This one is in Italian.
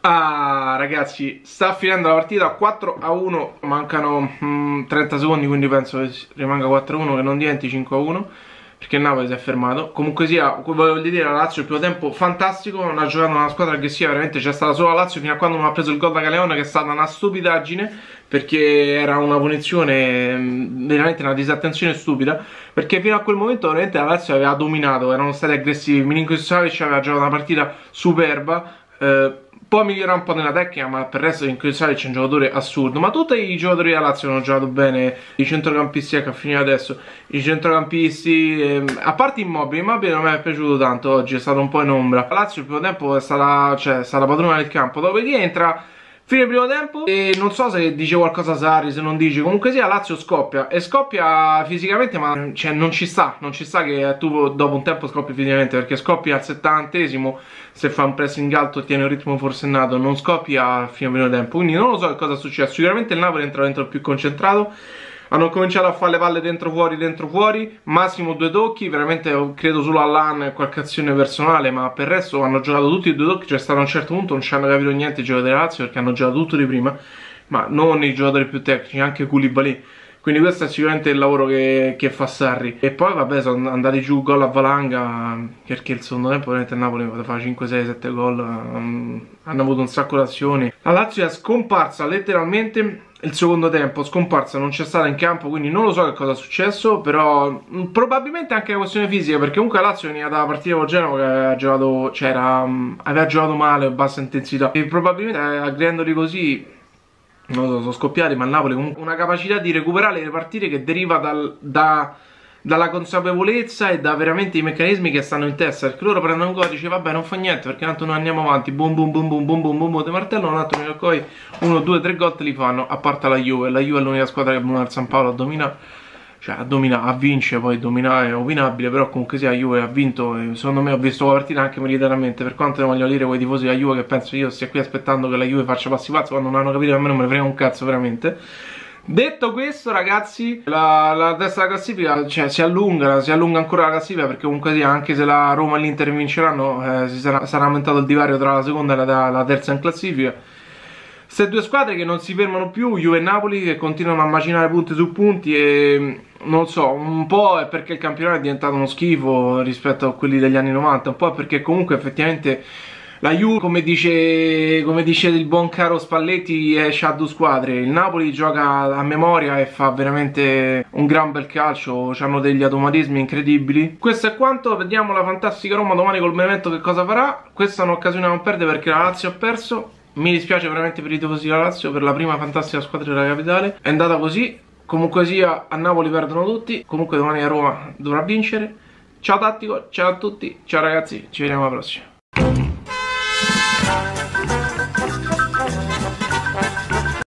Ah ragazzi sta finendo la partita 4 a 1 mancano mm, 30 secondi quindi penso che rimanga 4 a 1 che non diventi 5 a 1 perché il Napoli si è fermato. Comunque sia voglio dire la Lazio il primo tempo fantastico non ha giocato una squadra aggressiva veramente c'è stata solo la Lazio fino a quando non ha preso il gol da Caleone che è stata una stupidaggine perché era una punizione mm, veramente una disattenzione stupida perché fino a quel momento veramente la Lazio aveva dominato erano stati aggressivi Milinkovic Savic aveva giocato una partita superba eh, può migliorare un po' nella tecnica, ma per il resto in Savic è un giocatore assurdo. Ma tutti i giocatori della Lazio hanno giocato bene, i centrocampisti ecco, ha finito adesso, i centrocampisti, ehm, a parte Immobile, Immobile non mi è piaciuto tanto oggi, è stato un po' in ombra. La Lazio il primo tempo è stata, cioè, è stata padrona del campo, dopodiché entra Fine primo tempo. E non so se dice qualcosa Sari, se non dice, comunque sia Lazio scoppia. E scoppia fisicamente ma cioè, non ci sta, non ci sta che tu dopo un tempo scoppi fisicamente perché scoppi al settantesimo se fa un pressing alto tiene un ritmo forsennato non scoppi a fine primo tempo. Quindi non lo so che cosa è successo, sicuramente il Napoli entra dentro più concentrato hanno cominciato a fare le palle dentro fuori dentro fuori massimo due tocchi veramente credo solo all'An e qualche azione personale ma per il resto hanno giocato tutti i due tocchi cioè stato a un certo punto non ci hanno capito niente i giocatori della Lazio perché hanno giocato tutto di prima ma non i giocatori più tecnici anche Koulibaly. Quindi questo è sicuramente il lavoro che, che, fa Sarri. E poi vabbè sono andati giù gol a valanga perché il secondo tempo veramente il Napoli poteva fare 5, 6, 7 gol um, hanno avuto un sacco di azioni la Lazio è scomparsa letteralmente il secondo tempo scomparsa non c'è stata in campo quindi non lo so che cosa è successo però mh, probabilmente anche una questione fisica perché comunque la Lazio veniva dalla partita con Genova che aveva giocato, cioè era, mh, aveva giocato male a bassa intensità. E probabilmente eh, aggredendoli così non lo so, sono scoppiati ma il Napoli comunque una capacità di recuperare le partite che deriva dal, da dalla consapevolezza e da veramente i meccanismi che stanno in testa. Perché loro prendono un codice vabbè non fa niente perché tanto noi andiamo avanti. Boom boom boom boom boom boom boom, boom di martello un attimo coi 1 2 3 gol li fanno a parte la Juve. La Juve è l'unica squadra che al San Paolo a dominare cioè a dominare, a vincere, poi dominare è opinabile, però comunque sia Juve ha vinto e secondo me ho visto la partita anche militarmente, per quanto ne voglio dire quei tifosi della Juve che penso io stia qui aspettando che la Juve faccia passi pazzo quando non hanno capito a me non me ne frega un cazzo veramente. Detto questo ragazzi la, la testa della classifica cioè, si allunga, si allunga ancora la classifica perché comunque sì, anche se la Roma e l'Inter vinceranno eh, sarà, sarà, aumentato il divario tra la seconda e la, la terza in classifica. Queste due squadre che non si fermano più, Juve e Napoli che continuano a macinare punti su punti e non so, un po' è perché il campionato è diventato uno schifo rispetto a quelli degli anni 90, un po' è perché comunque effettivamente la Juve, come dice, come dice il buon caro Spalletti, esce a due squadre. Il Napoli gioca a memoria e fa veramente un gran bel calcio. Hanno degli automatismi incredibili. Questo è quanto. Vediamo la fantastica Roma domani col Benevento che cosa farà. Questa è un'occasione da non perdere perché la Lazio ha perso. Mi dispiace veramente per i tifosi della Lazio, per la prima fantastica squadra della capitale. È andata così. Comunque sia, a Napoli perdono tutti. Comunque domani a Roma dovrà vincere. Ciao Tattico, ciao a tutti, ciao ragazzi, ci vediamo alla prossima.